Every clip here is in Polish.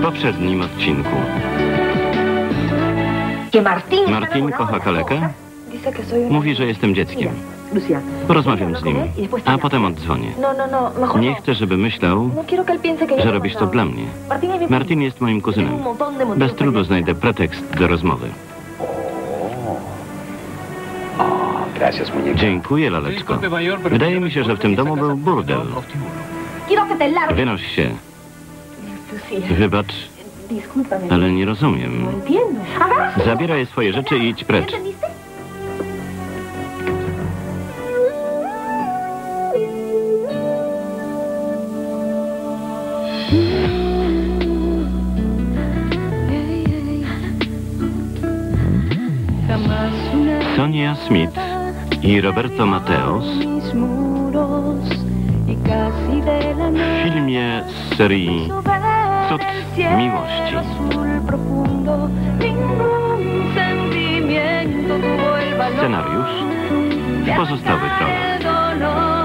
W poprzednim odcinku Martin kocha kalekę? Mówi, że jestem dzieckiem. Porozmawiam z nim, a potem oddzwonię. Nie chcę, żeby myślał, że robisz to dla mnie. Martin jest moim kuzynem. Bez trudu znajdę pretekst do rozmowy. Dziękuję, laleczko. Wydaje mi się, że w tym domu był burdel. Wynoś się. Wybacz, ale nie rozumiem. Zabieraj swoje rzeczy i idź precz. Sonia Smith i Roberto Mateos w filmie z serii Cud Miłości. Scenariusz w pozostałych rolach.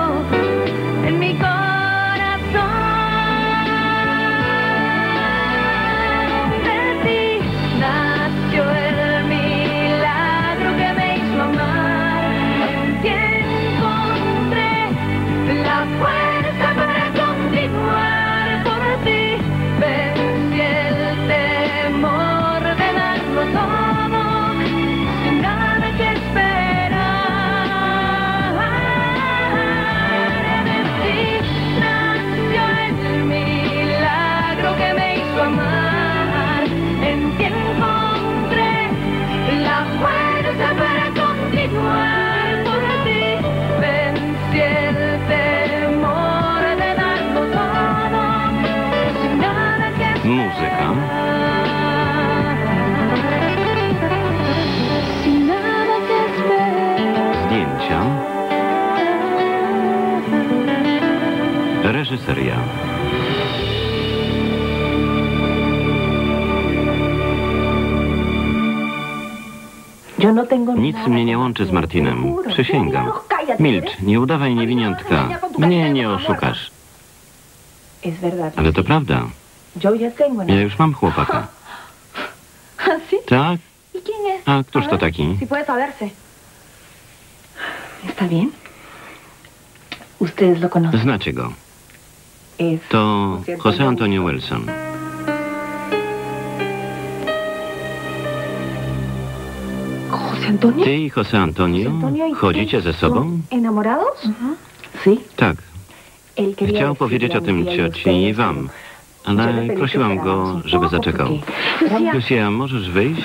Reżyseria. Nic mnie nie łączy z Martinem. Przysięgam. Milcz, nie udawaj niewiniątka. Mnie nie oszukasz. Ale to prawda. Ja już mam chłopaka. Tak? A któż to taki? Znacie go. To José Antonio Wilson. José Antonio. Ty i José Antonio chodzicie ze sobą? ¿Enamorados? Sí. Tak. Chciał powiedzieć o tym y cioci i wam, ale prosiłam go, żeby zaczekał. Lucia, możesz wyjść?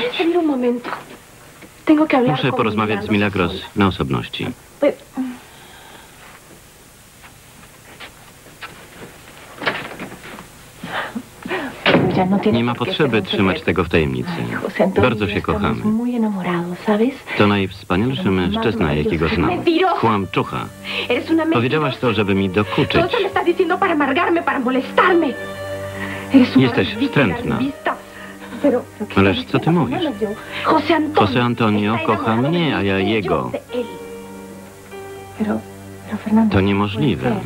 Muszę porozmawiać z Milagros na osobności. Pues, ya no tiene Nie ma potrzeby trzymać tego w tajemnicy. Bardzo się kochamy. To najwspanialszy mężczyzna, jakiego znam. Kłamczucha. Powiedziałaś to, żeby mi dokuczyć. Jesteś wstrętna. revista. Pero, pero ¿qué Ależ co ty mówisz? Fernando? José Antonio. Kocha mnie, a ja jego. To no niemożliwe.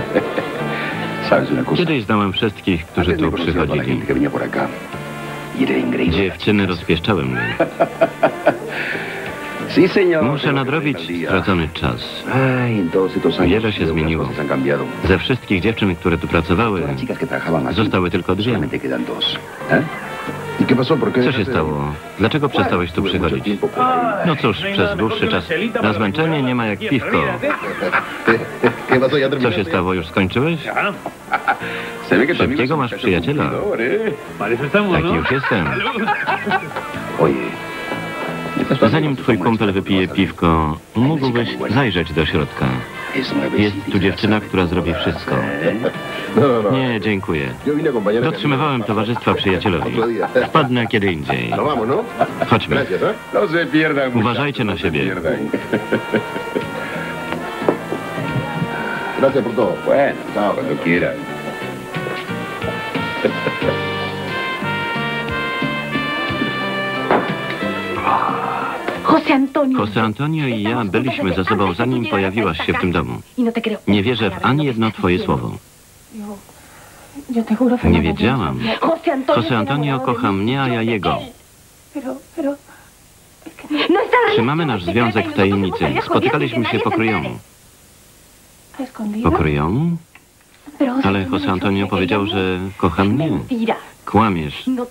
Kiedyś znałem wszystkich, którzy tu przychodzili. Dziewczyny rozpieszczały mnie. Muszę nadrobić stracony czas. Wiele się zmieniło. cambiado. Ze wszystkich dziewczyn, które tu pracowały, zostały tylko dwie. Solamente quedan dos. ¿Eh? ¿Y qué pasó? ¿Por qué Co się stało? Dlaczego przestałeś tu przychodzić? No cóż, przez dłuższy czas na zmęczenie nie ma jak piwko. ¿Qué pasó? ¿Ya Co się stało? Już skończyłeś? Szybkiego masz przyjaciela. Taki już jestem. Zanim no twój kumpel wypije piwko, mógłbyś zajrzeć do środka. Jest tu dziewczyna, która zrobi wszystko. Nie, dziękuję. Dotrzymywałem towarzystwa przyjacielowi. Wpadnę kiedy indziej. No no? Chodźmy. ¿eh? No Uważajcie na siebie. pierdan. Gracias por todo. Bueno, no, cuando quieran. José Antonio. José Antonio i ja byliśmy ze sobą zanim pojawiłaś się w tym domu. No. Nie wierzę w ani jedno twoje słowo. Nie wiedziałam. José Antonio, kocha mnie, a ja jego. No está Trzymamy nasz związek w tajemnicy. Spotykaliśmy się pokryjomu. Pokryjomu? Ale José Antonio powiedział, że kocha mnie. Kłamiesz. No.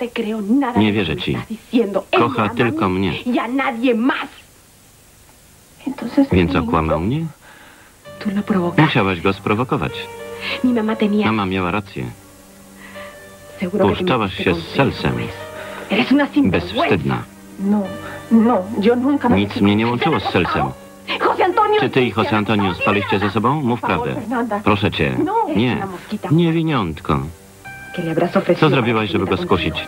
Nie wierzę ci. Kocha tylko mnie. Y Więc okłamał mnie? Musiałaś go sprowokować. Mama miała rację. Puszczałaś się z sinvergüenza. Bezwstydna. No, no, Nic mnie nie łączyło z Antonio. Czy ty i José Antonio spaliście ze sobą? Mów prawdę. Proszę cię. Nie. Nie, winiątko. Co zrobiłaś, żeby go skusić?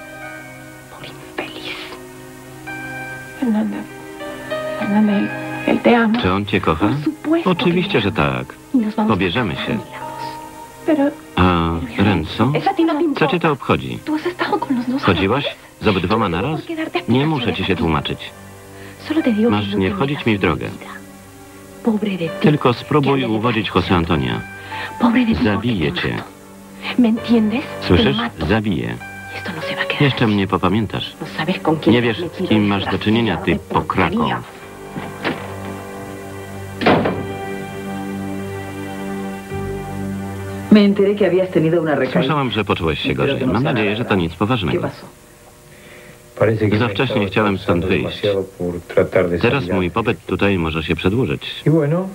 Czy on cię kocha? Oczywiście, że tak. Pobierzemy się. A Renzo? no Co cię to obchodzi? Chodziłaś z obydwoma naraz? Nie muszę ci się tłumaczyć. Masz no nie wchodzić mi w drogę. Tylko spróbuj uwodzić José Antonia. Zabiję cię. ¿Me entiendes? Słyszysz? Zabiję. No Jeszcze mnie popamiętasz. No Nie wiesz, z kim masz do czynienia, ty pokrako. Słyszałam, że poczułeś się gorzej. Mam nadzieję, że to nic ¿Qué poważnego. Za wcześnie chciałem stąd wyjść. Teraz mój pobyt tutaj może się przedłużyć. Y bueno,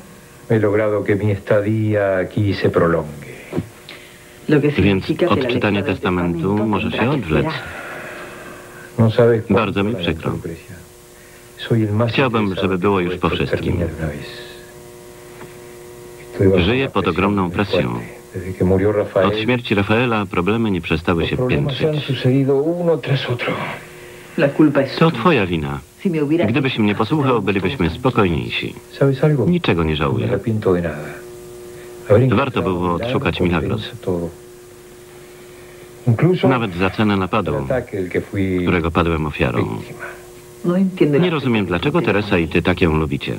he logrado que mi estadía aquí se prolongue. Więc odczytanie testamentu może się odwlec. No Bardzo mi przykro. Chciałbym, żeby było już po wszystkim. Żyję pod ogromną presją. Od śmierci Rafaela problemy nie przestały się piętrzyć. es To twoja wina. Gdybyś mnie posłuchał, bylibyśmy spokojniejsi. Niczego nie No żałuję. Warto było odszukać milagros. Nawet za cenę napadu, którego padłem ofiarą. No Nie rozumiem, dlaczego Teresa i ty tak ją lubicie.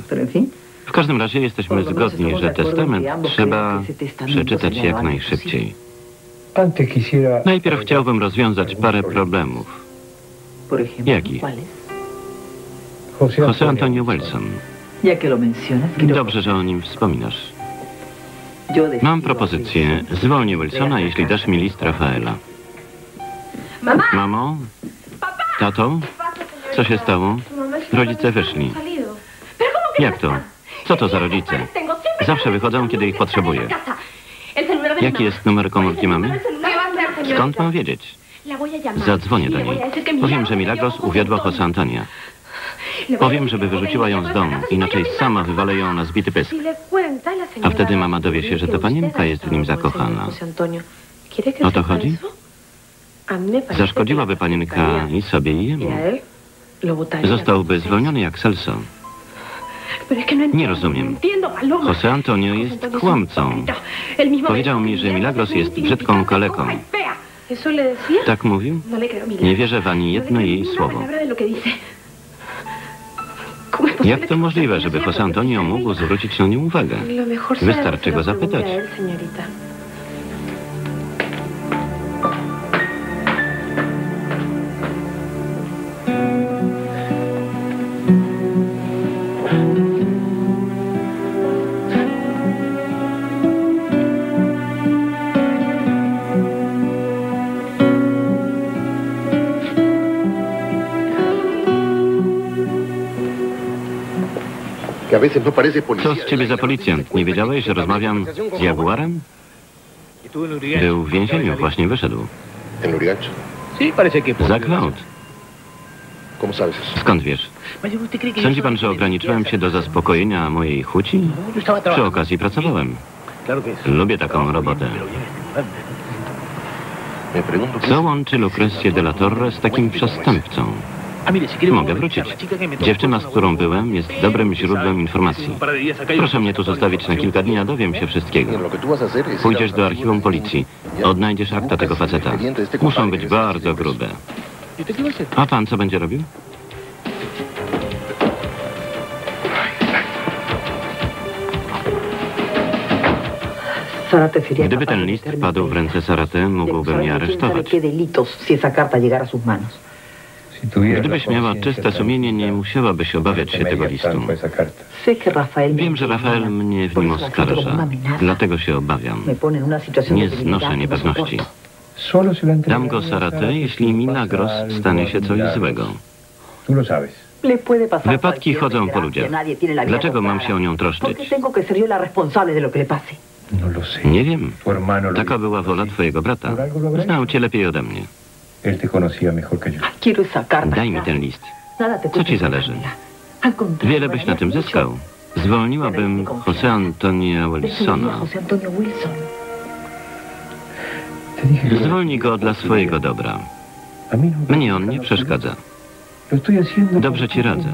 W każdym razie jesteśmy zgodni, że testament trzeba przeczytać jak najszybciej. Najpierw chciałbym rozwiązać parę problemów. Jaki? José Antonio Wilson. Dobrze, że o nim wspominasz. Mam propozycję. Zwolnię Wilsona, jeśli dasz mi list Rafaela. Mamo? Tato? Co się stało? Rodzice wyszli. Jak to? Co to za rodzice? Zawsze wychodzą, kiedy ich potrzebuję. Jaki jest numer komórki mamy? Skąd mam wiedzieć? Zadzwonię do niej. Powiem, że Milagros uwiodła José Antonia. Powiem, żeby wyrzuciła ją z domu, inaczej sama wywalę ją na zbity pysk. A wtedy mama dowie się, że to panienka jest w nim zakochana. O to chodzi? Zaszkodziłaby panienka i sobie i jemu. Zostałby zwolniony jak Celso. Nie rozumiem. José Antonio jest kłamcą. Powiedział mi, że Milagros jest brzydką kaleką. Tak mówił? Nie wierzę w ani jedno jej słowo. Jak to możliwe, żeby José Antonio mógł zwrócić na nią uwagę? Wystarczy go zapytać. Co z ciebie za policjant? Nie wiedziałeś, że rozmawiam z Jaguarem? Był w więzieniu, właśnie wyszedł. Za gwałt. Skąd wiesz? Sądzi pan, że ograniczyłem się do zaspokojenia mojej chuci? Przy okazji pracowałem. Lubię taką robotę. Co łączy Lucrezję de la Torre z takim przestępcą? Mogę wrócić. Dziewczyna, z którą byłem, jest dobrym źródłem informacji. Proszę mnie tu zostawić na kilka dni, a dowiem się wszystkiego. Pójdziesz do archiwum policji. Odnajdziesz akta tego faceta. Muszą być bardzo grube. A pan co będzie robił? Gdyby ten list padł w ręce Saraty, mógłbym je aresztować. Gdybyś miała czyste sumienie, nie musiałabyś obawiać się tego listu. Wiem, że Rafael mnie w nim oskarża. Dlatego się obawiam. Nie znoszę no niepewności. Dam go Saratę, Sara jeśli pasa stanie się coś złego. Wypadki chodzą po ludziach. Dlaczego mam się o nią ¿Por qué troszczyć? No. Nie wiem. Taka była wola twojego brata. Znał cię lepiej ode mnie. Él te conocía mejor que yo. Daj mi ten list. Co ci zależy? Wiele byś na tym zyskał. Zwolniłabym Jose Antonia Wilsona. Zwolnij go dla swojego dobra. No Mnie on nie przeszkadza. Dobrze ci radzę.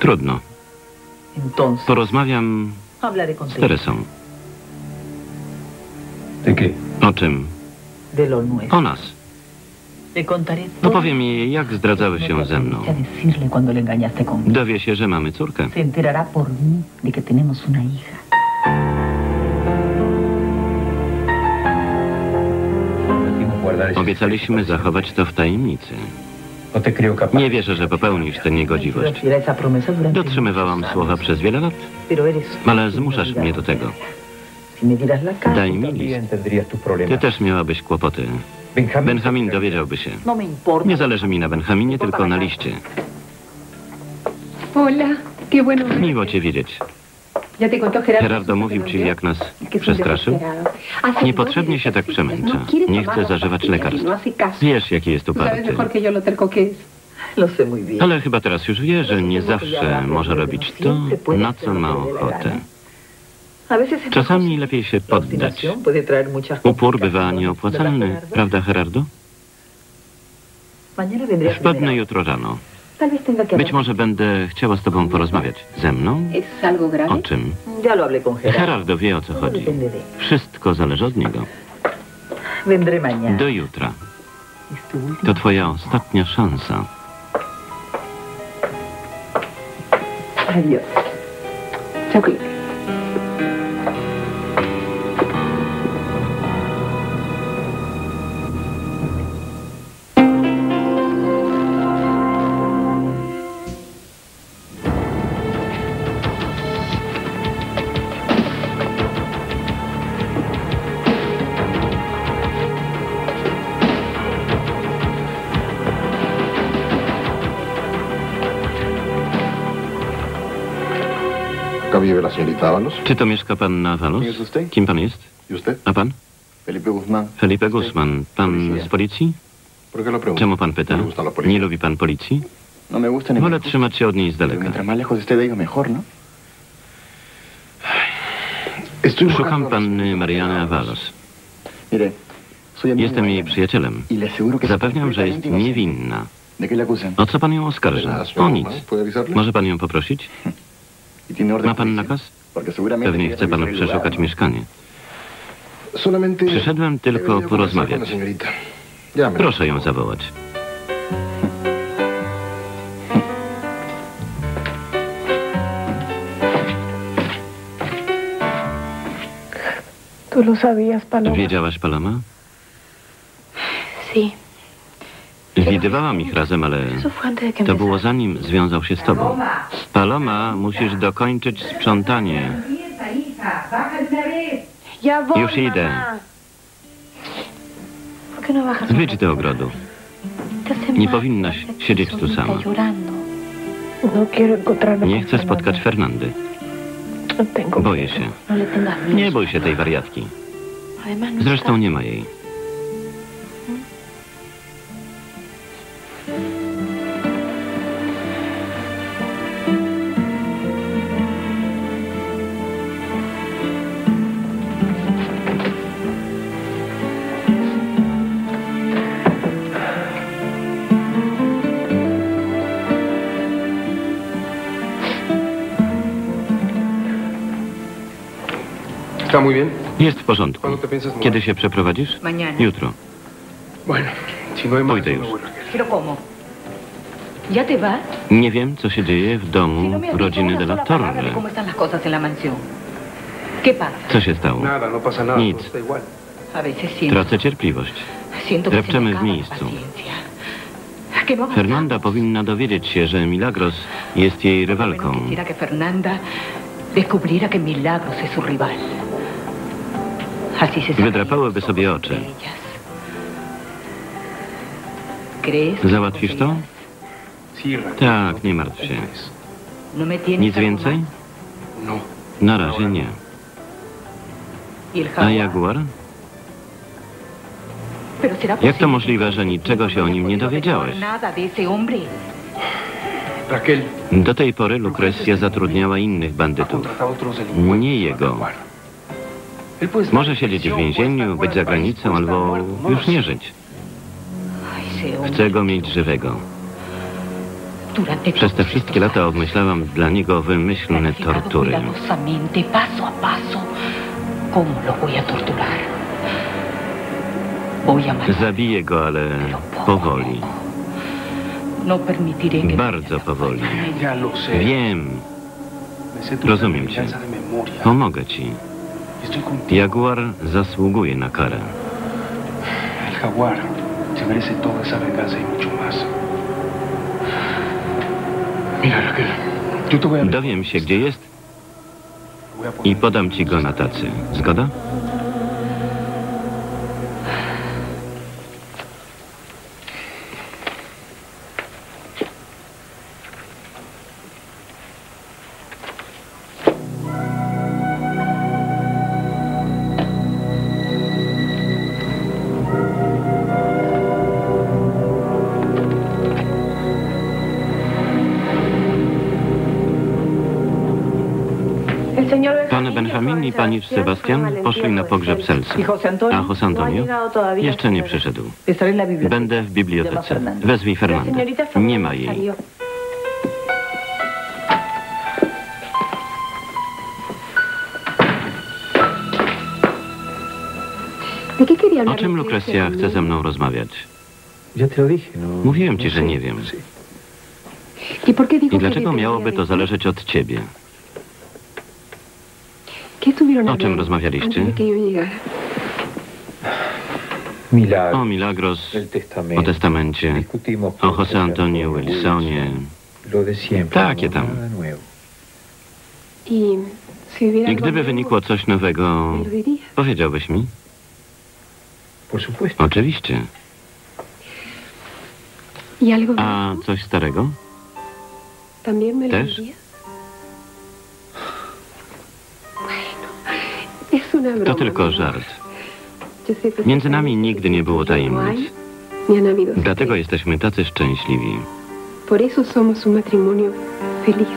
Trudno. Porozmawiam z Teresą. ¿De qué? O czym? de lo nuestro. O nas. Opowiem jej, jak zdradzały lo się ze mną. Dowie się, że mamy córkę. Obiecaliśmy zachować to w tajemnicy. No. Nie wierzę, że popełnisz tę niegodziwość. Dotrzymywałam słowa przez wiele lat, ale zmuszasz mnie do tego. Daj mi list. Ty też miałabyś kłopoty. Benjamin dowiedziałby się. no. Nie zależy mi na Benjaminie, tylko na liście. Miło cię widzieć. Gerardo. Gerardo mówił ci, jak nas un przestraszył? Niepotrzebnie się tak przemęcza. no Nie chce zażywać y lekarstw. No. Wiesz, jaki jest uparty. Ale chyba teraz już wie, że nie zawsze może robić to, na co ma ochotę. Czasami lepiej się poddać. Upór bywa nieopłacalny, prawda, Gerardo? Wpadnę jutro rano. Być może będę chciała z tobą porozmawiać. Ze mną? O czym? Gerardo. Wie, o co Todo chodzi. Wszystko zależy od niego. Do jutra. To twoja ostatnia szansa. Adiós. Chao, la señorita Ábalos. Czy to mieszka pan na Walos? Kim pan jest? ¿Y usted? A pan? Felipe Guzmán. Felipe Guzman. Pan z policji? ¿Por qué lo pregunta? Czemu pan pyta? Le gusta la policía. Nie lubi pan policji? No me gusta ni me Wolę gusta, trzymać się od niej z pero daleka. mientras más lejos esté de ellos, mejor, ¿no? Estoy buscando Szukam panny Mariany. Avalos. Mire, soy amigo Jestem de jej Mariana. przyjacielem. Y le aseguro que Zapewniam, że jest niewinna. ¿De qué le acusan? O co pan ją oskarża? O nic. Może pan ją poprosić? ¿Y Ma pan nakaz? Pewnie chce pan przeszukać ¿no? mieszkanie. Przyszedłem tylko porozmawiać. Proszę ją zawołać. Wiedziałaś, Paloma? Sí. Widywałam ich razem, ale to było zanim związał się z tobą. Paloma, musisz dokończyć sprzątanie. Już idę. Wyjdź do ogrodu. Nie powinnaś siedzieć tu sama. No Nie chcę spotkać. Fernandy. Boję się. Nie bój się tej wariatki. Zresztą nie ma jej. Jest w porządku. Kiedy się przeprowadzisz? Jutro. Pójdę już. Nie wiem, co się dzieje w domu rodziny de la Torre. Co się stało? No. Nic. Tracę cierpliwość. Depczemy w miejscu. Fernanda powinna dowiedzieć się, że Milagros jest jej rywalką. Fernanda descubriera que Milagros es su rival. Wydrapałyby sobie oczy. de ellas. ¿Crees que Załatwisz to? Tak, nie martw się. ¿No Nic więcej? No. Na razie nie. ¿Y A jaguar? Jak to możliwe, że niczego się o nim nie no dowiedziałeś? Do tej pory Lucrecja zatrudniała innych bandytów. Nie jego. Może siedzieć w więzieniu, być za granicą albo już nie żyć. Chcę go mieć żywego. Przez te wszystkie lata obmyślałam dla niego wymyślne tortury. cuidadosamente, paso a paso, cómo lo voy a torturar. Voy a matar, Zabiję go, ale powoli. Bardzo powoli. Wiem, rozumiem cię. pomogę ci. Jaguar zasługuje na karę. Jaguar se merece toda esa venganza y mucho más. Dowiem się, gdzie jest i podam ci go na tacy. Zgoda? Pan Benjamin i pani Sebastian poszli na pogrzeb Selsa. ¿Y José Antonio? A José Antonio jeszcze nie przyszedł. Będę w bibliotece. Wezwij Fernanda Nie ma jej. salió. ¿De qué quería O czym Lucrecia chce ze mną rozmawiać? No. Mówiłem ci, że sé, nie wiem. no sé. ¿Y por qué dijo I dlaczego miałoby to zależeć od ciebie? ¿Qué estuvieron O czym rozmawialiście? O Milagros, o testamencie, o José Antonio Wilsonie. Takie no, tam. I gdyby wynikło coś nowego, powiedziałbyś mi? Oczywiście. ¿Y A coś starego? ¿También me lo ¿Też? To tylko żart. Między nami nigdy nie było tajemnic. Dlatego jesteśmy tacy szczęśliwi. Por eso somos un matrimonio feliz.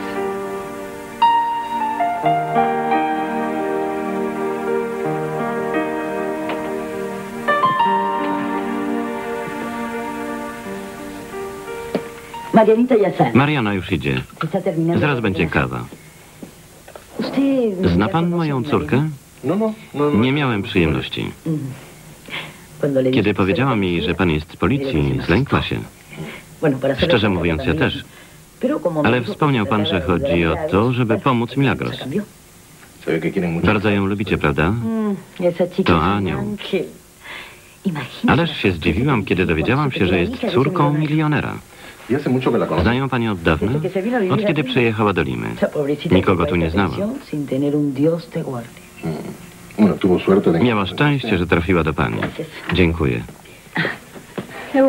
Marianita ya sale. Mariana już idzie. Zaraz będzie kawa. Zna pan moją córkę? No, no, no. no. Nie miałem przyjemności. Kiedy powiedziała mi, że pan jest z policji, zlękła się. Szczerze mówiąc, ja też. Ale wspomniał pan, że chodzi o to, żeby pomóc la Milagros. Bardzo ją lubicie, prawda? Mm, To anioł. Ależ się zdziwiłam, kiedy dowiedziałam się, że jest córką milionera. Y. Znają pani od dawna? Od kiedy przyjechała do Limy. Nikogo tu nie esta de... Miała szczęście, że trafiła do pani. Dziękuję. ¿Me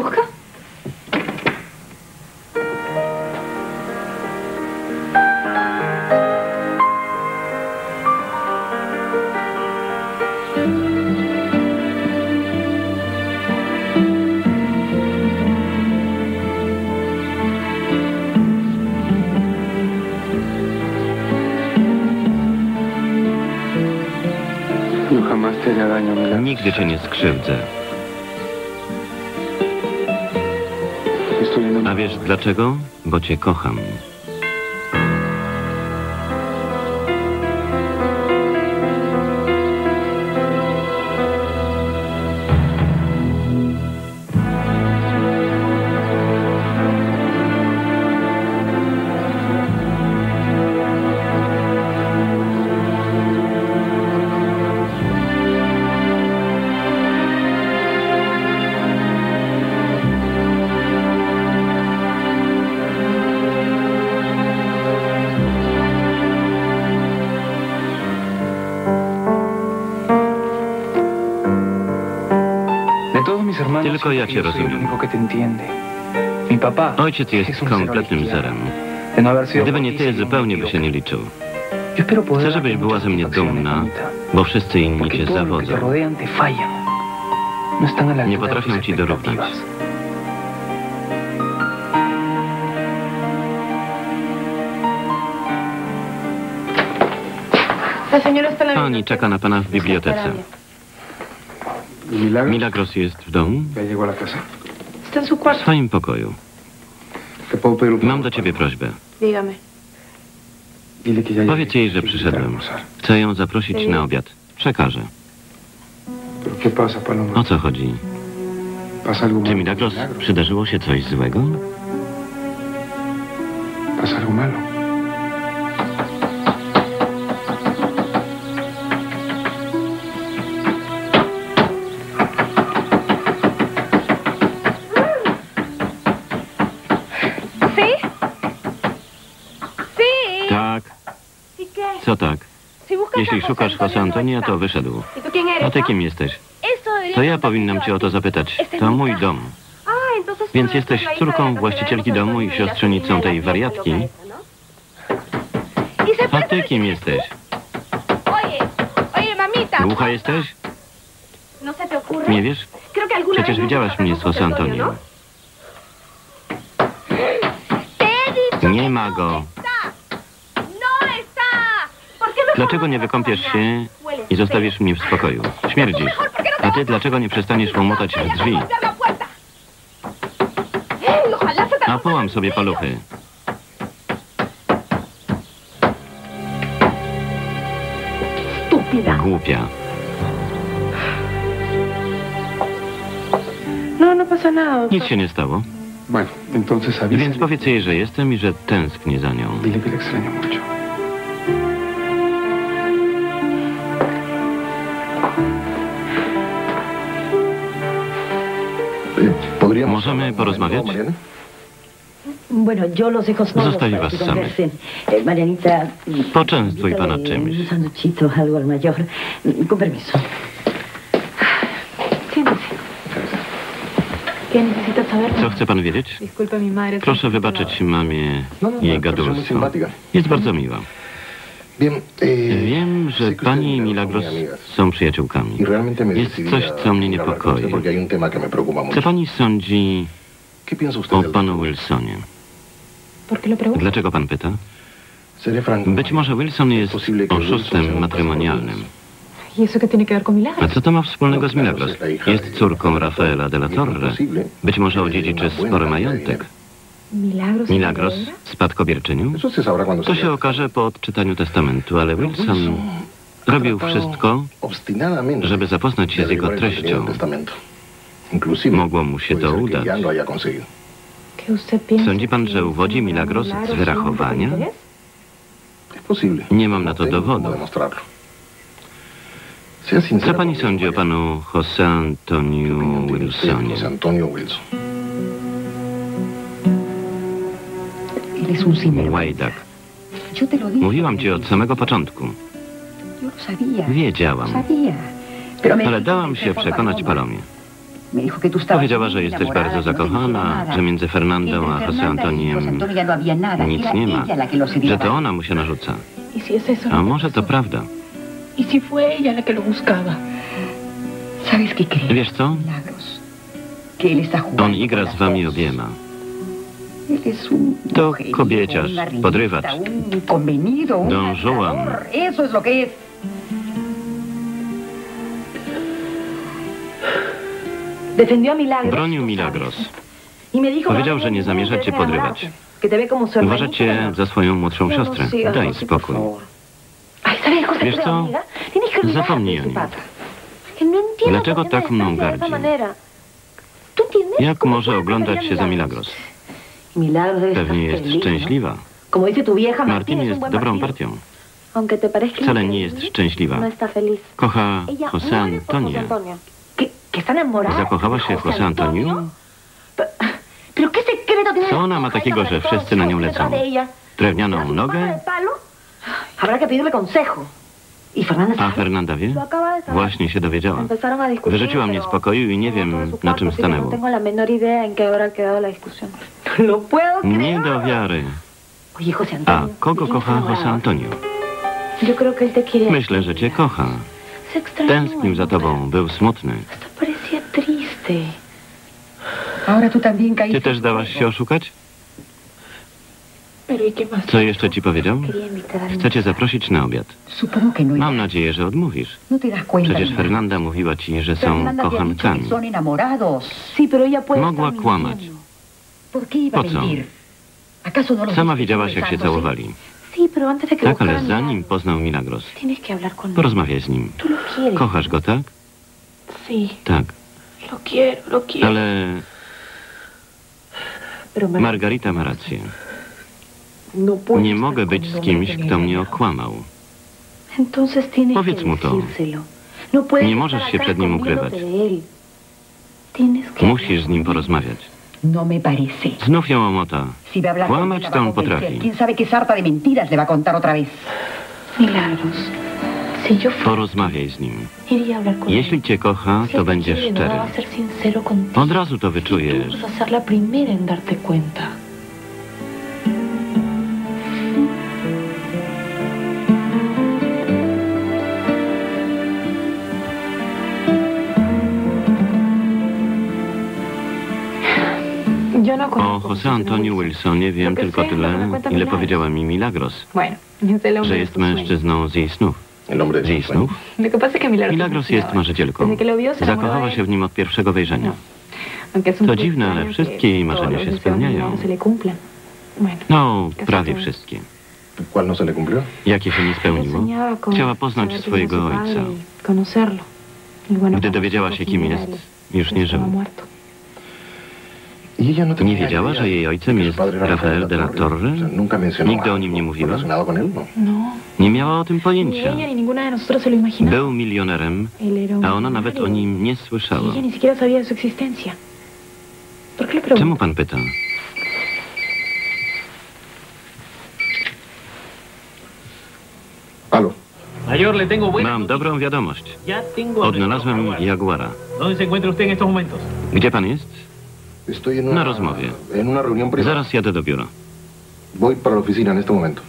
Nigdy cię nie skrzywdzę. A wiesz dlaczego? Bo cię kocham. Tylko ja cię rozumiem. Ojciec jest kompletnym zerem. Gdyby nie ty, zupełnie by się nie liczył. Chcę, żebyś była ze mnie dumna, bo wszyscy inni cię zawodzą. No Nie potrafią ci dorównać. Pani czeka na pana w bibliotece. ¿Y Milagros? Jest w domu? W cuarto. swoim pokoju. Mam do ciebie prośbę. Powiedz jej, że przyszedłem. Chcę ją zaprosić na obiad. Przekażę. O co chodzi? ¿Pasa algo Czy Milagros. przydarzyło się coś złego? ¿Pasa algo malo? Szukasz José Antonia, to wyszedł. A ty kim jesteś? To ja powinnam cię o to zapytać. To mój dom. Więc jesteś córką właścicielki domu i Antonio siostrzenicą tej wariatki. A ty kim jesteś? Głucha jesteś? Nie wiesz? Przecież widziałaś mnie z José dicho Nie ma go. está. No está. ¿Por qué mejor Dlaczego nie no wykąpiesz się i zostawisz mnie w spokoju? Śmierdzisz. Mejor, ¿por qué no A ty dlaczego nie przestaniesz łomotać w drzwi? A połam sobie paluchy. Głupia. No, no pasa nada. Nic się nie stało. Więc powiedz jej, że jestem i że tęsknię za nią. Dile que le extraño mucho. Mayor. Mm, Con permiso. Siéntese. ¿Qué necesita saber? Co chce pan wiedzieć? Proszę wybaczyć mamie No, no, jej no, muy gadulstwo. Jest bardzo miła. Eh, Wiem, że pani i Milagros są przyjaciółkami. Y Jest coś, co mnie niepokoi. Co pani sądzi ¿Qué piensa usted o panu? Wilsonie? Dlaczego pan pyta? Być może Wilson jest oszustem matrymonialnym. ¿Y A co to ma wspólnego z Milagros? Jest córką Rafaela de la Torre. Być może odziedziczy spory majątek. ¿Milagros? Milagros spadkobierczynią? To się okaże po odczytaniu testamentu, ale Wilson robił wszystko, żeby zapoznać się z jego treścią. Mogło mu się to udać. Sądzi pan, że uwodzi Milagros z wyrachowania? Nie mam na to sincera Co pani sądzi o panu José Antoniu de Wilsonie? Łajdak. Mówiłam ci od samego początku. Wiedziałam. Ale dałam się przekonać. Palomie. Powiedziała, że jesteś bardzo no zakochana, że między Fernandą a Entre José y Antoniem no nic nie ma. Że to ona mu się narzuca. ¿Y? A może to prawda? ¿Y. Wiesz co? On igra z wami obiema. To kobieciarz, podrywacz. Don Juan. Milagros. Bronił Milagros. Y Powiedział, że nie zamierza cię podrywać. Uważa cię za swoją młodszą No, no siostrę. Daj spokój. favor. Ay, ¿sabes cosa Wiesz co? Zapomnij o nim. no Dlaczego tak mną gardzi? Jak ¿Cómo może oglądać się za Milagros? Pewnie jest ¿no? szczęśliwa. Martin jest dobrą partią. Wcale nie jest szczęśliwa. No. Kocha José Antonia. Zakochała się w José Antoniu? Pe- ¿Pero qué secreto tiene Co ona ma takiego, że wszyscy na nią lecą? Drewnianą ¿Será su nogę? ¿Y A? Fernanda wie? Właśnie się dowiedziała. Wyrzuciła mnie z pokoju i nie wiem, na czym No stanęło. Nie do wiary. A kogo ¿de quién kocha José? Antonio? Myślę, że cię kocha. Tęsknił za tobą, był smutny. Ty też dałaś się oszukać? ¿y? Co jeszcze ci powiedział? Chcę cię zaprosić na obiad. No. Mam nadzieję, że odmówisz. No te das cuenta. Przecież. Fernanda mówiła ci, że są kochankami. Mogła kłamać. Po co? no Sama widziałaś, jak się całowali. Tak, ale zanim poznał Milagros. Porozmawiaj z nim. Kochasz go, tak? Tak. Ale Margarita ma rację. no Nie mogę być z kimś, kto mnie okłamał. Powiedz mu to. No Nie możesz się przed nim ukrywać. Musisz z nim porozmawiać. No me parece. Znów ją omota. Si va a hablar con Kłamać él, la to va a on convencer. potrafi. ¿Quién sabe qué sarta de mentiras le va a contar otra vez? Milagros. Si yo fuera, Porozmawiaj z nim. iría a hablar con Jeśli él. cię kocha, Si to szczery. Od razu to Y tú wyczujesz. vas a ser la primera en darte cuenta. Conozco José Antoniu Wilsonie wiem tylko tyle, ile powiedziała mi Milagros, że jest mężczyzną z jej snów. Z jej snów? Milagros, jest marzycielką. Zakochała się w nim od pierwszego wejrzenia. Es un To dziwne, ale wszystkie jej marzenia się spełniają. Bueno, No, prawie wszystkie. ¿Cuál no? Jakie się nie spełniło? Chciała poznać swojego ojca. y Gdy dowiedziała się, kim jest, już nie żył. muerto. ¿Y ella no tenía Nie wiedziała, że jej ojcem jest Rafael de la Torre? Nigdy o nim nie mówiła? ¿no? Nie miała o tym pojęcia. Był milionerem, a ona nawet o nim nie słyszała. Czemu pan pyta? Mam dobrą wiadomość. Odnalazłem. Jaguara. Gdzie pan jest? Na rozmowie. Zaraz jadę do biura. Voy para la oficina en este momento.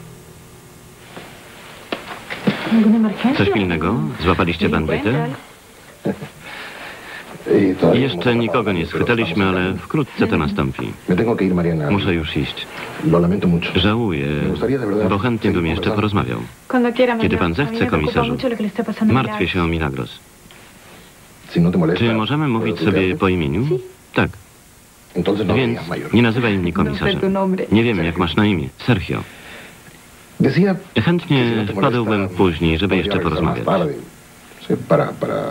¿Alguna emergencia? Coś pilnego? Złapaliście bandytę? Jeszcze no hemos nikogo nie schwytaliśmy, ale wkrótce to nastąpi. Ir, Mariana. Muszę już iść. Żałuję, bo chętnie bym jeszcze porozmawiał. Kiedy pan zechce, komisarzu. Martwię się o Milagros. No. Czy możemy mówić ¿puedo sobie po imieniu? Tak, więc digas mayor. nie nazywaj mnie No komisarzem. nombre. Nie wiem, jak masz na imię. Sergio. Chętnie no wpadłbym później, żeby jeszcze porozmawiać. tarde. Sí, para, para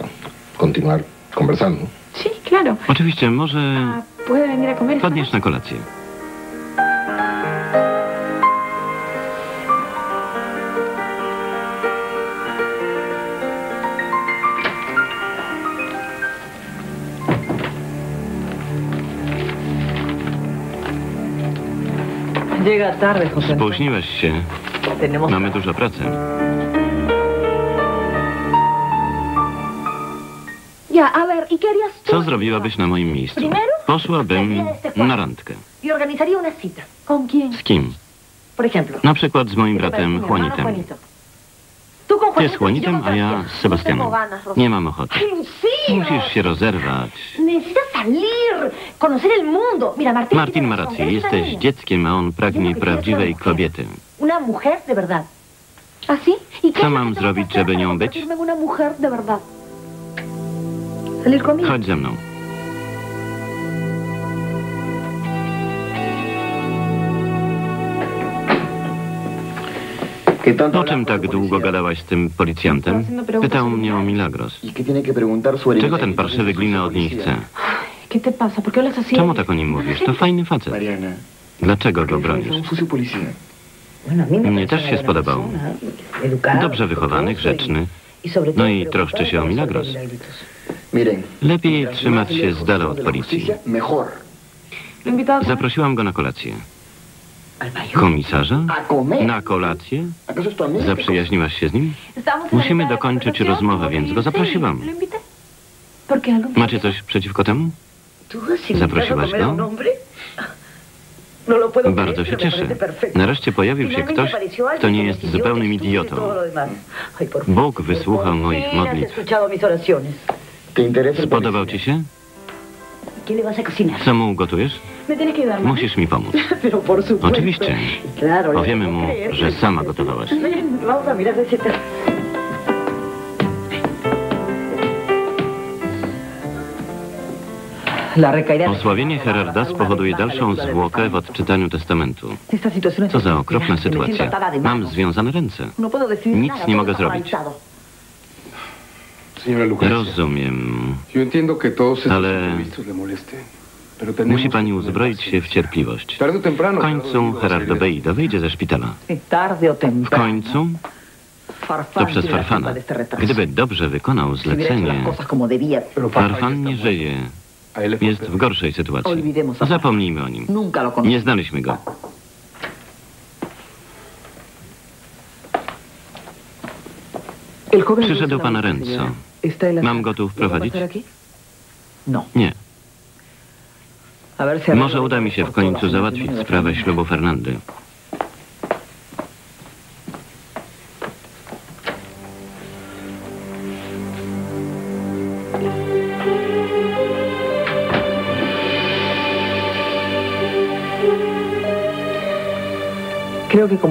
continuar conversando. Sí, claro. Oczywiście, może Ah, wpadniesz na kolację. Spóźniłeś się. Tenemos Mamy dużo pracy. ¿y? Co zrobiłabyś na moim miejscu? Poszłabym na randkę. Y. Z kim? Por ejemplo. Na przykład z moim ¿qué te parece, bratem Juanitem. Ty z Juanitem, a ja z Sebastianem. No. Nie mam ochoty. Musisz się rozerwać. Necesitas salir, conocer el mundo. Mira, Martín. Martin ma rację. Jesteś dzieckiem, a on pragnie prawdziwej kobiety. ¿Ah? ¿Y Co mam zrobić, żeby nią być? Chodź ze mną. O czym tak długo gadałaś z tym policjantem? Pytał mnie o Milagros. Czego ten parszywy glina od niej chce? Czemu tak o nim mówisz? To fajny facet. Dlaczego go bronisz? Mnie też się spodobał. Dobrze wychowany, y- grzeczny. y No i troszczy się o Milagros. Lepiej trzymać się z dala od policji. Zaprosiłam go na kolację. Komisarza? Na kolację? Zaprzyjaźniłaś się z nim? Musimy dokończyć rozmowę, więc go zaprosiłam. Macie coś przeciwko temu? Zaprosiłaś go? Bardzo się cieszę. Nareszcie pojawił się ktoś, kto nie jest zupełnym idiotą. Bóg wysłuchał moich modlitw. Spodobał ci się? Co mu ugotujesz? Musisz mi pomóc. Oczywiście. Powiemy mu, że sama gotowałaś. Osławienie Herarda spowoduje dalszą zwłokę w odczytaniu testamentu. Co za okropna sytuacja. Mam związane ręce. Nic nie mogę zrobić. Rozumiem. Ale- Musi pani uzbroić się w cierpliwość. W końcu Gerardo Beida wyjdzie ze szpitala. W końcu to przez Farfana. Gdyby dobrze wykonał zlecenie, Farfan nie żyje. Jest w gorszej sytuacji. Zapomnijmy o nim. Nie znaliśmy go. Przyszedł pan Renzo. Mam go tu wprowadzić? No. Nie. Może uda mi się w końcu załatwić sprawę ślubu Fernandy.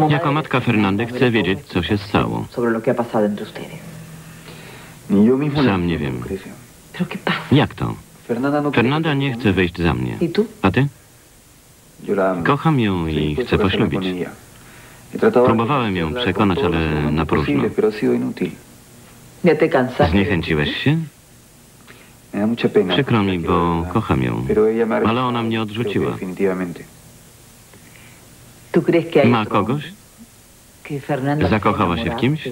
Jako matka Fernandy chcę wiedzieć, co się stało. Sam nie wiem. Jak to? Fernanda nie chce wyjść za mnie. A ty? Kocham ją i chcę poślubić. Próbowałem ją przekonać, ale na próżno. Zniechęciłeś się? Przykro mi, bo kocham ją. Ale ona mnie odrzuciła. ¿Tú crees que hay Ma kogoś? Zakochała się w kimś?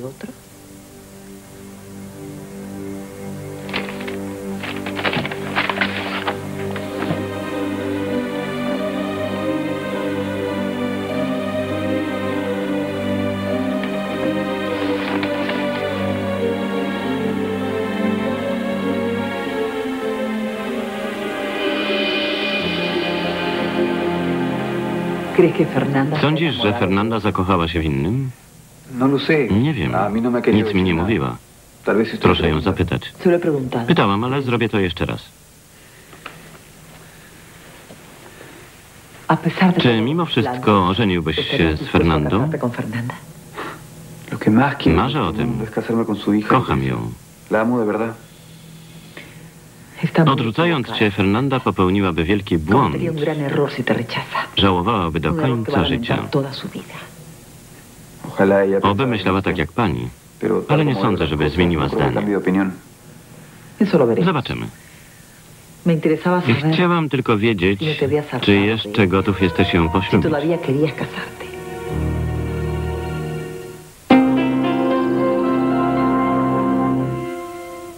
Sądzisz, że? Fernanda zakochała się w innym? Nie wiem. Nic mi nie mówiła. Proszę ją zapytać. Pytałam, ale zrobię to jeszcze raz. Czy mimo wszystko ożeniłbyś się z Fernandą? Marzę o tym. Kocham ją. La amo de verdad. Está muy Odrzucając cię, Fernanda popełniłaby wielki błąd. Żałowałaby do końca życia. Oby myślała tak jak pani. ale nie sądzę, żeby zmieniła no zdanie. Zobaczymy. Chciałam tylko wiedzieć, czy jeszcze gotów jesteś ją si poślubić.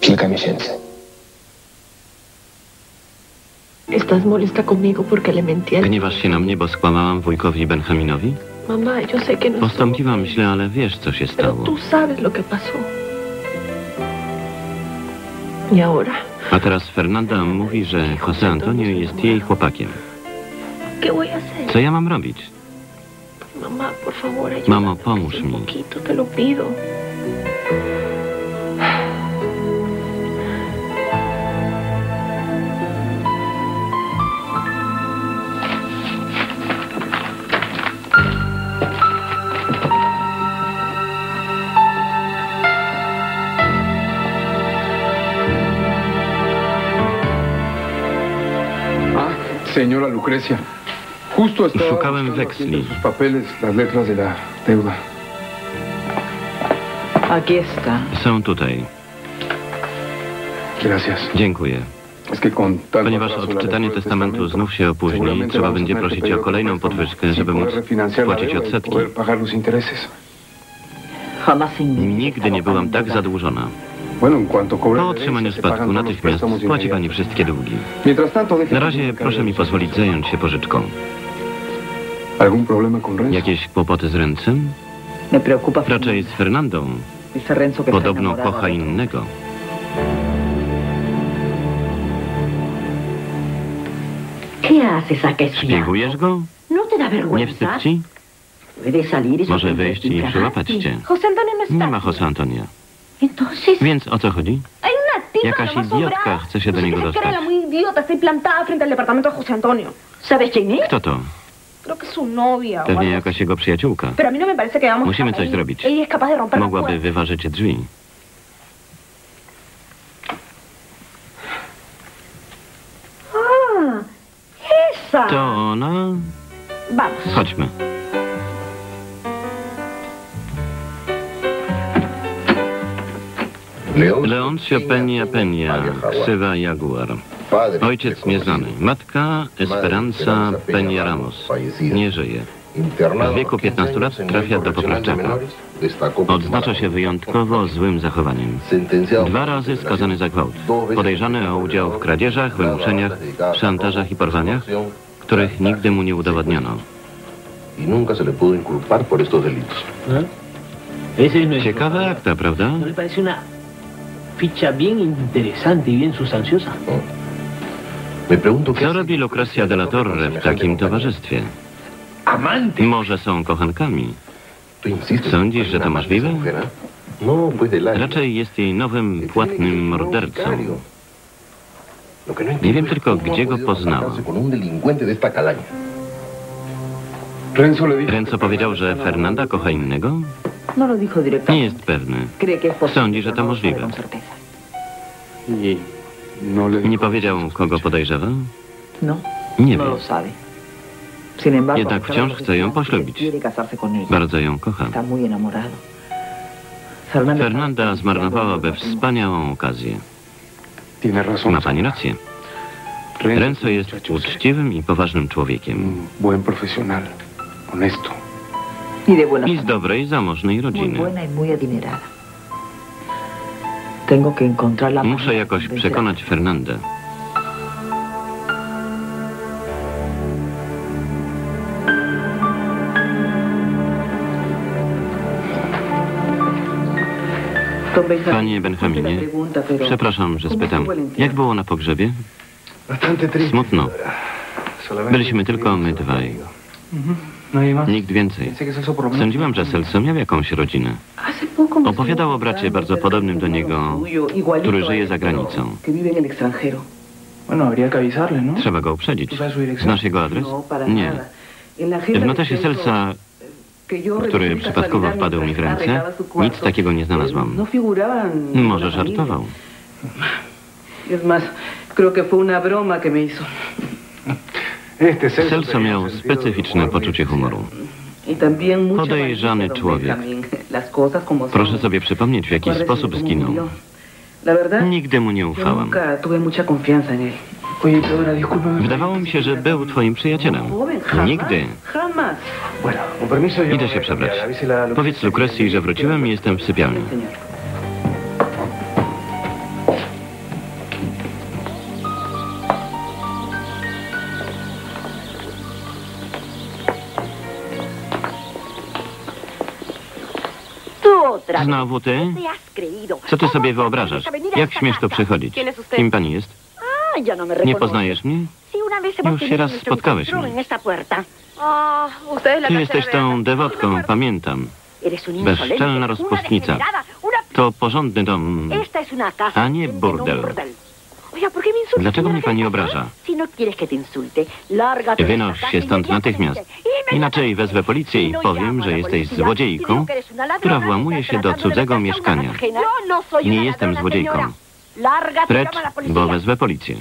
Kilka miesięcy. ¿Estás molesta conmigo porque le mentí Gniewasz się na mnie, bo skłamałam wujkowi Benjaminowi? Mamá, yo sé que no Postąpiłam źle, ale wiesz, co się pero stało. tú sabes lo que pasó. Y ahora, A teraz Fernanda mówi, że José Antonio jest jej chłopakiem. ¿qué voy a hacer? Co ja mam robić? Mamá, por favor, ayúdame. Mamo, pomóż mi. Poquito, te lo pido. Señora Lucrecia. Justo estaba Szukałem weksli. sus papeles las letras de la deuda. Aquí está. Są tutaj. Gracias. Dziękuję. Es que con tanto Ponieważ atraso la odczytanie lectura del testamentu znów się opóźni, seguramente trzeba vamos a będzie tener que prosić pedir o otro kolejną préstamo podwyżkę, sin żeby poder móc refinanciar la płacić deuda y odsetki. poder pagar los intereses. Jamás en mi vida he Nigdy nie byłam tan tak zadłużona. Po otrzymaniu spadku natychmiast spłaci pani inmediato. wszystkie długi. Na razie proszę mi pozwolić zająć się pożyczką. Jakieś kłopoty z Rencem? Raczej z Fernandą. Podobno kocha innego. Szpiegujesz go? ¿No Nie wstyd ci? Y Może wyjść y i przyłapać cię. No. Nie ma Jose Antonia. Entonces, Więc o co chodzi? Jakaś idiotka chce się do niego dostać. Kto to? Pewnie jakaś jego przyjaciółka. No Musimy coś zrobić. Mogłaby wyważyć drzwi. Ah. To ona? Chodźmy. Leoncio Peña Peña, ksywa Jaguar. Ojciec nieznany. Matka Esperanza Peña Ramos. Nie żyje. W wieku a 15 15 lat trafia do poprawczaka. Odznacza się wyjątkowo złym zachowaniem. Dwa razy skazany za gwałt. Podejrzany o udział w kradzieżach, wymuszeniach, szantażach i porwaniach, których nigdy mu nie udowodniono. delitos. Ese es nuestro... Ciekawe akta, prawda? Ficha bien interesante y bien sustanciosa? Me pregunto qué Co robi Lucrecia de la Torre w takim towarzystwie? Amante. Może są kochankami? ¿Tú insistes ¿Sądzisz, że to możliwe? No. Raczej jest jej nowym płatnym mordercą. Lo que no Nie wiem tylko, gdzie go poznała. Renzo powiedział, że Fernanda kocha innego? No Nie jest pewny. Sądzi, że to no możliwe. no Nie powiedział, kogo podejrzewa? No, Nie wie. lo sabe. Sin embargo, Jednak wciąż chce ją poślubić. Bardzo ją kocha. Fernanda, zmarnowałaby wspaniałą okazję. Ma pani rację. Renzo jest uczciwym i poważnym człowiekiem. Buen profesional, honesto. De buena I z dobrej, zamożnej rodziny. y Muszę jakoś przekonać Fernandę. Panie Benjaminie, przepraszam, że ¿Cómo spytam. Jak było na pogrzebie? Smutno. Byliśmy tylko my dwaj. Más. Nikt więcej. Sądziłam, że Celso miał jakąś rodzinę. Opowiadał o bracie bardzo podobnym do niego, który żyje za granicą. ¿no? Trzeba go uprzedzić. Znasz jego adres? No, Nie. W notesie Celsa, który przypadkowo wpadł mi w ręce, nic takiego nie znalazłam. No Może żartował. Es más, creo que fue una broma que me hizo. Celso miał specyficzne poczucie humoru. Podejrzany człowiek. Proszę sobie przypomnieć, w jaki sposób zginął. Nigdy mu nie ufałam. Wydawało mi się, że był twoim przyjacielem. Nigdy. Idę się przebrać. Powiedz Lucrecji, że wróciłem i jestem w sypialni. Znowu ty? Co ty ¿Cómo sobie wyobrażasz? Jak śmiesz tu casa? przychodzić? Kim pani jest? Nie poznajesz mnie? Już się raz spotkałeś mnie. Ty jesteś tą dewotką, pamiętam. Bezczelna rozpustnica. To porządny dom. A nie burdel. Dlaczego mnie pani obraża? No Wynoś się casa stąd natychmiast. Inaczej wezwę policję i No powiem, że jesteś złodziejką, która y włamuje się do cudzego mieszkania. no Nie jestem złodziejką. Lárgate, Precz, bo wezwę policję.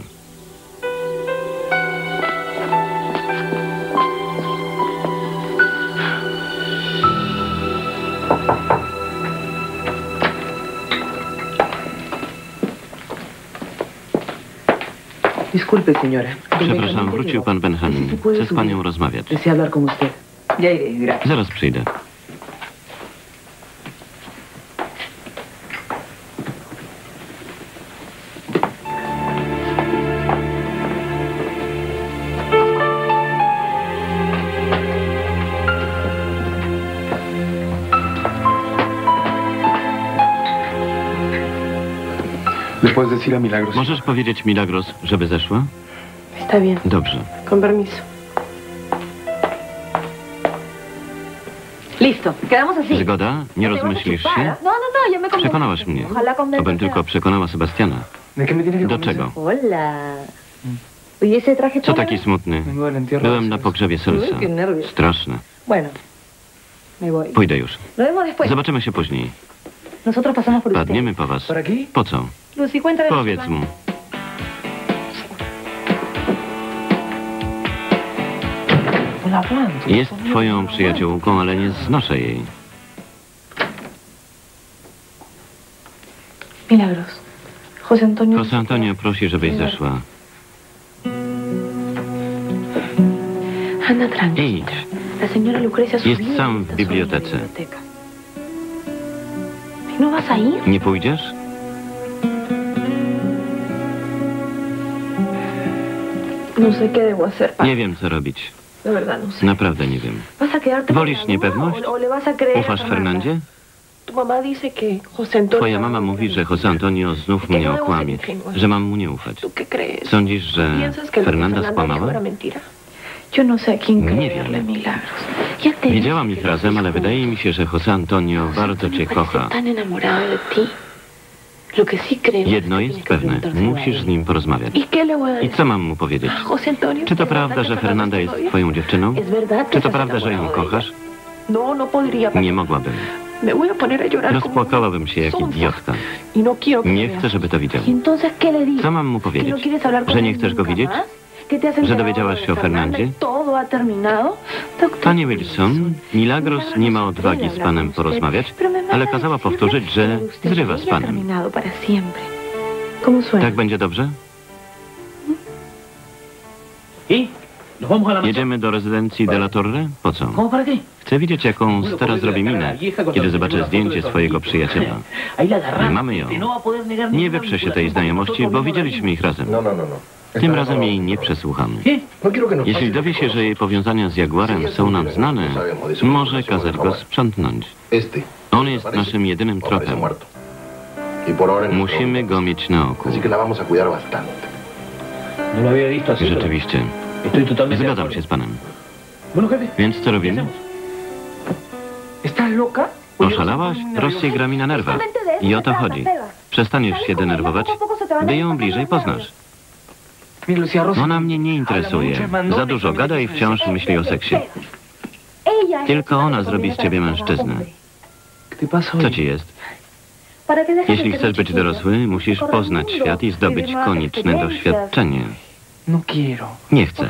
Przepraszam, wrócił pan puede Chcę z panią rozmawiać. Zaraz przyjdę. Puedes decir a Milagros? Możesz powiedzieć Milagros, żeby zeszła? Está bien. Dobrze. Con permiso. Listo, quedamos así. Zgoda? Nie ¿Te vas a rozmyślisz się? No, no, no, me. Przekonałaś mnie. Obym tylko przekonała Sebastiana. ¿De qué me tienes que Do czego? Hola. Traje Co taki smutny? Byłem na pogrzebie nervios. Straszne. Pójdę już. Zobaczymy się później. Padniemy po was. Po co? Lucy. Powiedz mu. No. Jest twoją przyjaciółką, ale nie znoszę jej. Milagros. José Antonio. José Antonio prosi, żebyś zeszła. Tranquila. Idź. Jest sam y w bibliotece. sola en No sé qué debo hacer, pa. Nie wiem, co robić. De verdad, no sé. Naprawdę nie wiem. ¿Vas a quedarte Wolisz con la duda niepewność? o, o le vas a creer a Ufasz Fernanda? Fernandzie? Tu mamá dice que José Antonio... Twoja mama mówi, że José Antonio znów mnie okłamie, że mam mu nie ufać. ¿Tú qué crees? Sądzisz, że ¿Piensas que lo que Fernanda dijo skłamała? era mentira? Yo no sé a quién Nie creerle, wiem. Milagros. Ya te Widziałam ich razem, ale wydaje mi się, że José Antonio bardzo cię parece kocha. tan enamorado de ti. Lo que sí creo es Jedno jest pewne, musisz z nim porozmawiać. ¿Y I co mam mu powiedzieć? Czy to ¿es prawda, że Fernanda jest twoją dziewczyną? ¿Es verdad que Czy to prawda, że ją kochasz? No, no. Nie mogłabym. Rozpłakałabym się jak idiotka. Y no Nie chcę, żeby to widział. ¿Y? Co mam mu ¿Que no powiedzieć? Że nie chcesz go widzieć? Że dowiedziałaś się o Fernandzie? Panie Wilson, Milagros nie ma odwagi z panem porozmawiać, ale kazała powtórzyć, że zrywa z panem. Tak będzie dobrze? ¿Y? ¿Nos vamos a la mansión? Jedziemy do rezydencji de la Torre? Po co? Chcę widzieć, jaką stara zrobi minę, kiedy zobaczy zdjęcie swojego przyjaciela. Agarramos. Mamy ją. No Nie wyprze się tej znajomości, bo widzieliśmy ich razem. No, no, no, no. Tym razem jej nie przesłucham. ¿Qué? Quiero que nos Jeśli dowie się, że jej powiązania z Jaguarem są nam znane, może kazać go sprzątnąć. On jest naszym jedynym tropem. Musimy go mieć na oku. Rzeczywiście. Zgadzam się z panem. Więc co robimy? Oszalałaś? Rosję gra mi na nerwach. I o to chodzi. Przestaniesz się denerwować, by ją bliżej poznasz. Ona mnie nie interesuje. Za dużo gada i wciąż myśli o seksie. Tylko ona zrobi z ciebie mężczyznę. Co ci jest? Jeśli chcesz być dorosły, musisz poznać świat i zdobyć konieczne doświadczenie. No. Nie chcę.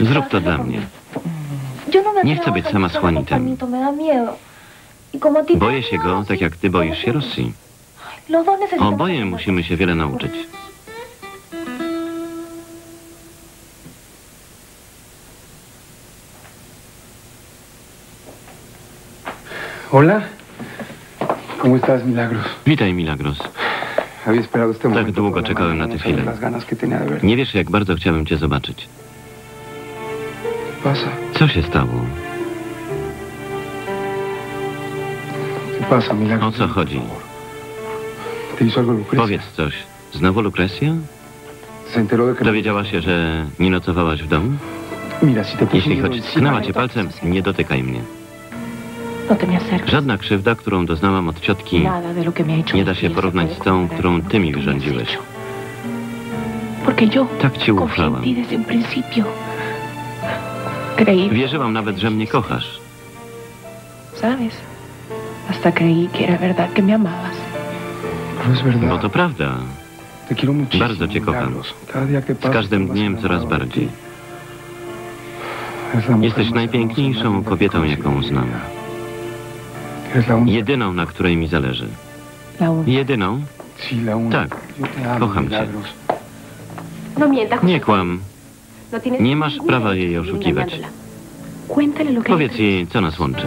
Zrób to dla mnie. Nie chcę być sama słanitem. Boję się go, tak jak ty boisz się Rosji. Oboje musimy się wiele nauczyć. Hola. ¿Cómo estás, Milagros? Witaj, Milagros. Momento. długo czekałem na tę no chwilę. Nie wiesz, jak bardzo chciałem cię zobaczyć. Co się stało? O co chodzi? ¿Te hizo algo Lucrecia? Powiedz coś. Znowu de que... Dowiedziała się, że nie nocowałaś w domu? Jeśli choć tknęła cię palcem, nie dotykaj mnie. Żadna krzywda, którą doznałam od ciotki, nie da się porównać z tą, którą ty mi wyrządziłeś. Tak ci confié en ufałam. Wierzyłam nawet, że mnie kochasz. verdad. Bo to prawda. Bardzo cię kocham. Z każdym dniem coraz bardziej. Jesteś najpiękniejszą kobietą, jaką znam. Jedyną, na której mi zależy. Jedyną? Tak. Kocham cię. No Nie kłam. No Nie masz prawa jej oszukiwać. Powiedz jej, co nas łączy.